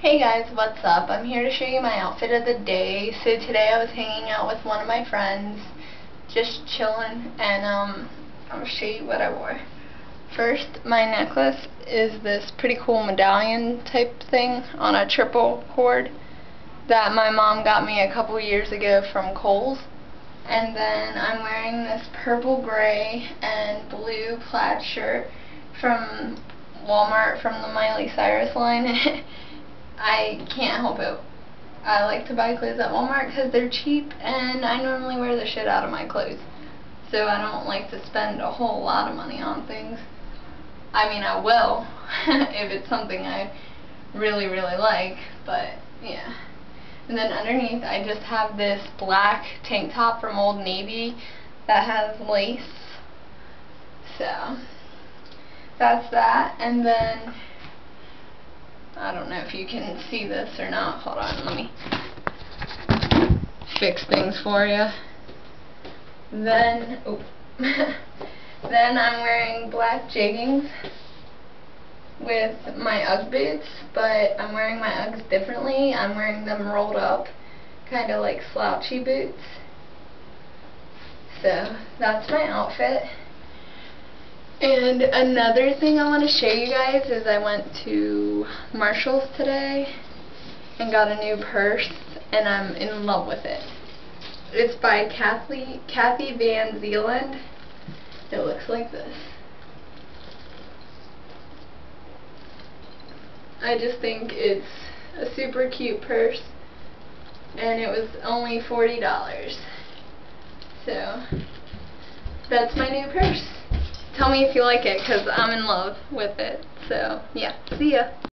Hey guys, what's up? I'm here to show you my outfit of the day. So today I was hanging out with one of my friends, just chilling, and um, I'll show you what I wore. First, my necklace is this pretty cool medallion type thing on a triple cord that my mom got me a couple years ago from Kohl's. And then I'm wearing this purple gray and blue plaid shirt from Walmart from the Miley Cyrus line. I can't help it. I like to buy clothes at Walmart because they're cheap and I normally wear the shit out of my clothes. So I don't like to spend a whole lot of money on things. I mean, I will if it's something I really, really like, but yeah. And then underneath I just have this black tank top from Old Navy that has lace. So, that's that. And then I don't know if you can see this or not. Hold on, let me fix things for you. Then, oh, then I'm wearing black jeggings with my Ugg boots, but I'm wearing my Uggs differently. I'm wearing them rolled up, kind of like slouchy boots. So, that's my outfit. And another thing I want to show you guys is I went to Marshalls today and got a new purse and I'm in love with it. It's by Kathy, Kathy Van Zeeland. It looks like this. I just think it's a super cute purse and it was only $40. So, that's my new purse tell me if you like it because I'm in love with it. So, yeah. See ya.